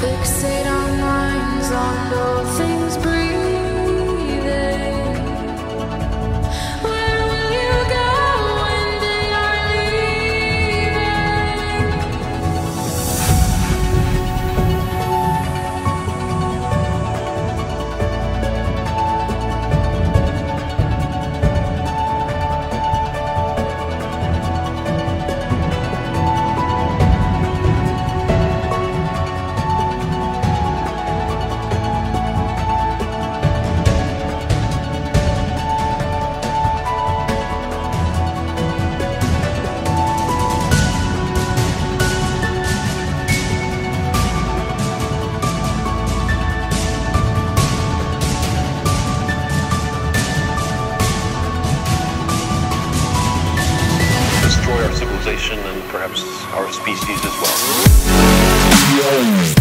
Fixate our minds on all things civilization and perhaps our species as well.